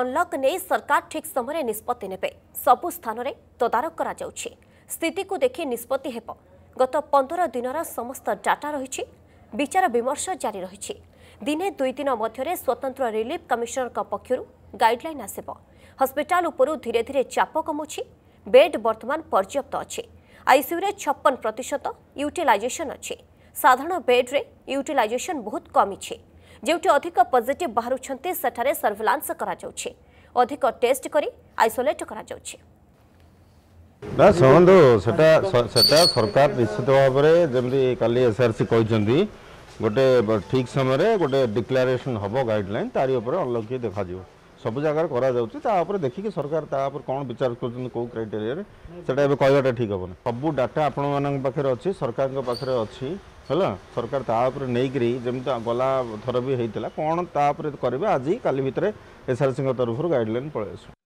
અનલક ને સરકાર ઠીક સમયે નિષ્પત્તિ નેબે સબુ સ્થાનરે તદારખ કરાયાઉછી સ્થિતિકુ દેખી નિષ્પત્તિ હેબ ગત પંદર દિનર સમસ્ત ଡାଟା ରହିଛି ବିଚାର ବିମର୍ଶ ଜାରି ରହିଛି ଦିନେ ଦୁଇ ଦିନ ମଧ୍ୟରେ ସ୍ୱତନ୍ତ୍ର ରିଲିଫ୍ କମିଶନରଙ୍କ ପକ୍ଷରୁ ଗାଇଡ୍ଲାଇନ୍ ଆସିବ ହସ୍ପିଟାଲ ଉପରୁ ଧୀରେ ଧୀରେ ଚାପ କମୁଛି ବେଡ୍ ବର୍ତ୍ତମାନ ପର୍ଯ୍ୟାପ୍ତ ଅଛି ଆଇସିୟୁରେ ଛପନ ପ୍ରତିଶତ ୟୁଟିଲାଇଜେସନ୍ ଅଛି ସାଧାରଣ ବେଡ୍ରେ ୟୁଟିଲାଇଜେସନ୍ ବହୁତ କମିଛି ଯେଉଁଠି ଅଧିକ ପଜିଟିଭ୍ ବାହାରୁଛନ୍ତି ସେଠାରେ ସର୍ଭିଲାନ୍ସ କରାଯାଉଛି ଅଧିକ ଟେଷ୍ଟ କରି ଆଇସୋଲେଟ୍ କରାଯାଉଛି ନା ଶୁଣନ୍ତୁ ସେଟା ସେଟା ସରକାର ନିଶ୍ଚିତ ଭାବରେ ଯେମିତି କାଲି ଏସ୍ଆର୍ସି କହିଛନ୍ତି ଗୋଟେ ଠିକ୍ ସମୟରେ ଗୋଟେ ଡିକ୍ଲାରେସନ୍ ହେବ ଗାଇଡ଼ଲାଇନ୍ ତାରି ଉପରେ ଅନଲକ୍ ଦେଖାଯିବ ସବୁ ଜାଗାରେ କରାଯାଉଛି ତା ଉପରେ ଦେଖିକି ସରକାର ତା ଉପରେ କ'ଣ ବିଚାର କରୁଛନ୍ତି କେଉଁ କ୍ରାଇଟେରିଆରେ ସେଇଟା ଏବେ କହିବାଟା ଠିକ୍ ହେବନି ସବୁ ଡାଟା ଆପଣମାନଙ୍କ ପାଖରେ ଅଛି ସରକାରଙ୍କ ପାଖରେ ଅଛି ହେଲା ସରକାର ତା ଉପରେ ନେଇକିରି ଯେମିତି ଗଲା ବି ହେଇଥିଲା କ'ଣ ତା ଉପରେ କରିବେ ଆଜି କାଲି ଭିତରେ ଏସ୍ଆର୍ସିଙ୍କ ତରଫରୁ ଗାଇଡ଼ଲାଇନ୍ ପଳାଇ ଆସୁ